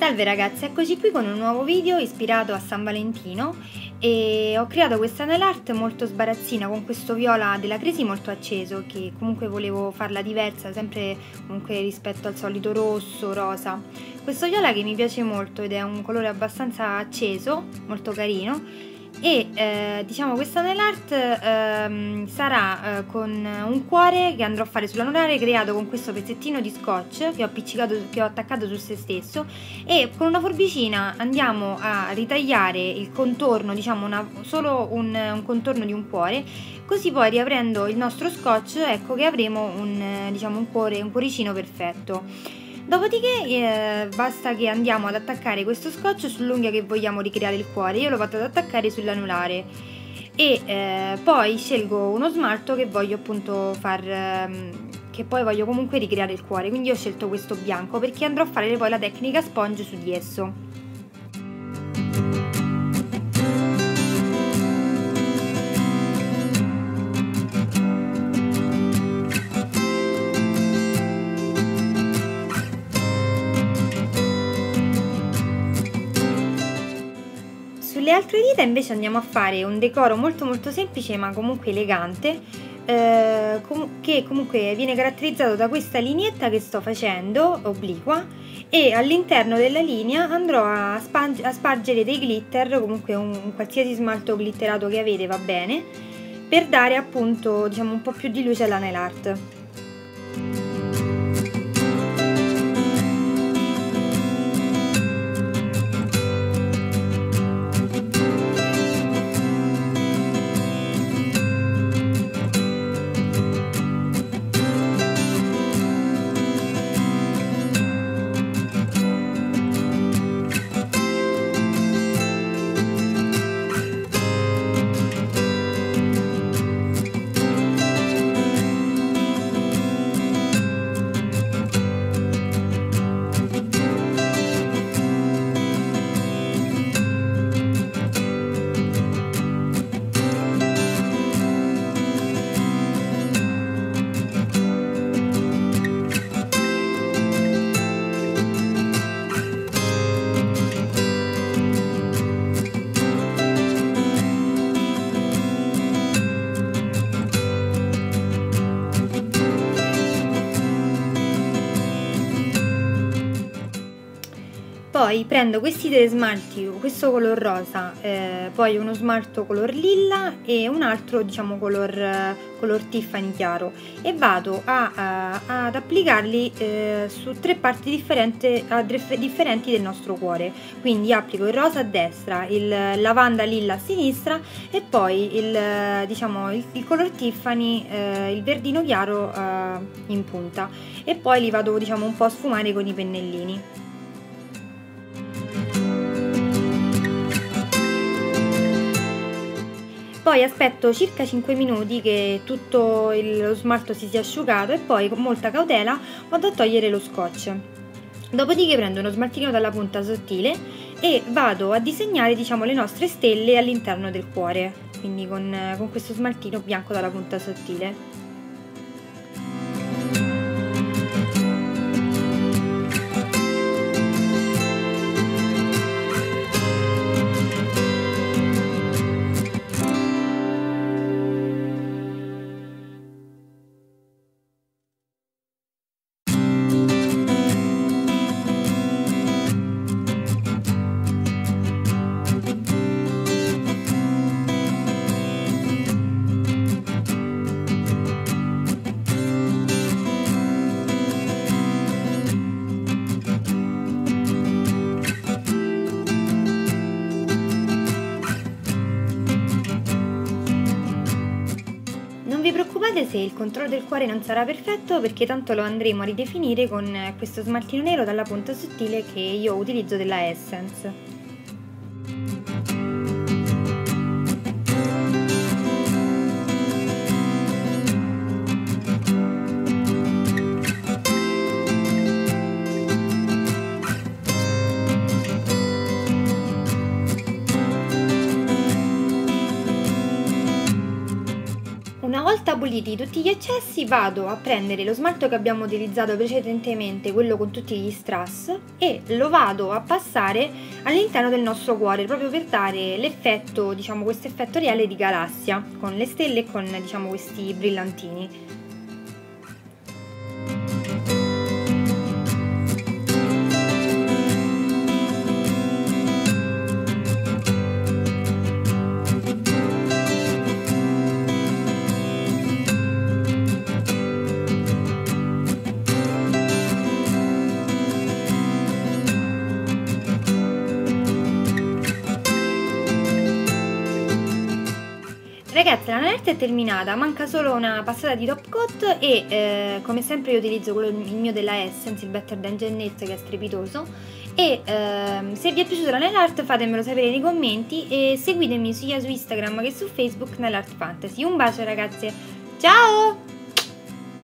Salve ragazzi, eccoci qui con un nuovo video ispirato a San Valentino e ho creato questa nail art molto sbarazzina con questo viola della crisi molto acceso che comunque volevo farla diversa sempre comunque rispetto al solito rosso, rosa. Questo viola che mi piace molto ed è un colore abbastanza acceso, molto carino e eh, diciamo questa nail art ehm, sarà eh, con un cuore che andrò a fare sull'anulare creato con questo pezzettino di scotch che ho appiccicato che ho attaccato su se stesso. E con una forbicina andiamo a ritagliare il contorno diciamo una, solo un, un, contorno di un cuore. Così poi riaprendo il nostro scotch ecco che avremo un, diciamo, un, cuore, un cuoricino perfetto Dopodiché eh, basta che andiamo ad attaccare questo scotch sull'unghia che vogliamo ricreare il cuore. Io l'ho fatto ad attaccare sull'anulare e eh, poi scelgo uno smalto che voglio appunto far... Ehm, che poi voglio comunque ricreare il cuore. Quindi ho scelto questo bianco perché andrò a fare poi la tecnica sponge su di esso. Sulle altre dita invece andiamo a fare un decoro molto molto semplice ma comunque elegante eh, che comunque viene caratterizzato da questa lineetta che sto facendo, obliqua, e all'interno della linea andrò a, a, spargere dei glitter, comunque un, un qualsiasi smalto glitterato che avete va bene, per dare appunto diciamo un po' più di luce alla nail art. Poi prendo questi tre smalti, questo color rosa, eh, poi uno smalto color lilla e un altro diciamo color, color Tiffany chiaro e vado a, a, ad applicarli eh, su tre parti differenti, differenti del nostro cuore. Quindi applico il rosa a destra, il lavanda lilla a sinistra e poi il, diciamo, il, il color Tiffany, eh, il verdino chiaro eh, in punta e poi li vado diciamo un po' a sfumare con i pennellini. Poi aspetto circa 5 minuti che tutto lo smalto si sia asciugato e poi con molta cautela vado a togliere lo scotch. Dopodiché prendo uno smaltino dalla punta sottile e vado a disegnare diciamo, le nostre stelle all'interno del cuore, quindi con, con questo smaltino bianco dalla punta sottile. Preoccupate se il controllo del cuore non sarà perfetto perché tanto lo andremo a ridefinire con questo smaltino nero dalla punta sottile che io utilizzo della Essence. Volta puliti tutti gli eccessi vado a prendere lo smalto che abbiamo utilizzato precedentemente, quello con tutti gli strass, e lo vado a passare all'interno del nostro cuore proprio per dare l'effetto, diciamo questo effetto reale di galassia con le stelle e con diciamo questi brillantini. Ragazzi la naletta è terminata, manca solo una passata di top coat e eh, come sempre io utilizzo quello, il mio della Essence, il Better Than Gennette che è strepitoso e eh, se vi è piaciuto la nail art fatemelo sapere nei commenti e seguitemi sia su Instagram che su Facebook Nail Art Fantasy. Un bacio ragazze, ciao!